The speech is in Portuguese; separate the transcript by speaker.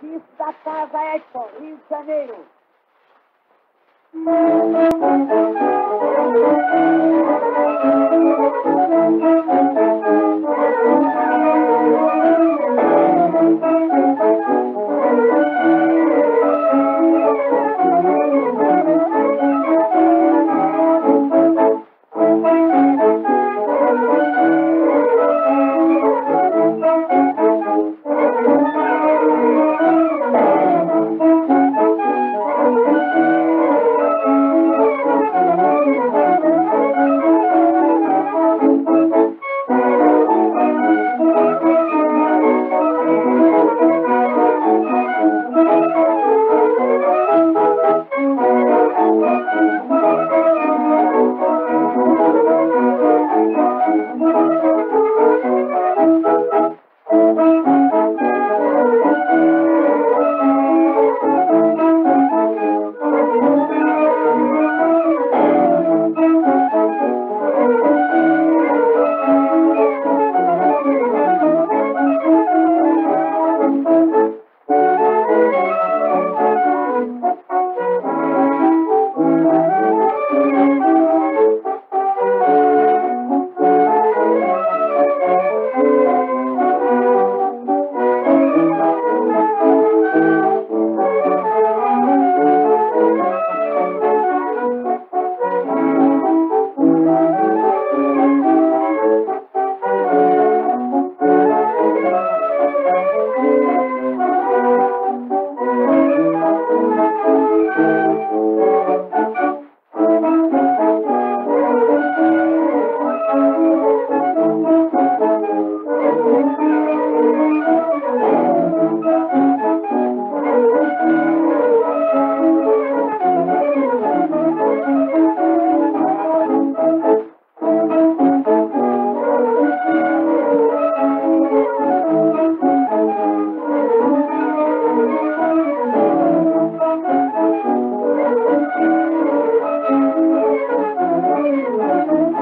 Speaker 1: Batista Casa Expo, Rio de Janeiro. Thank you.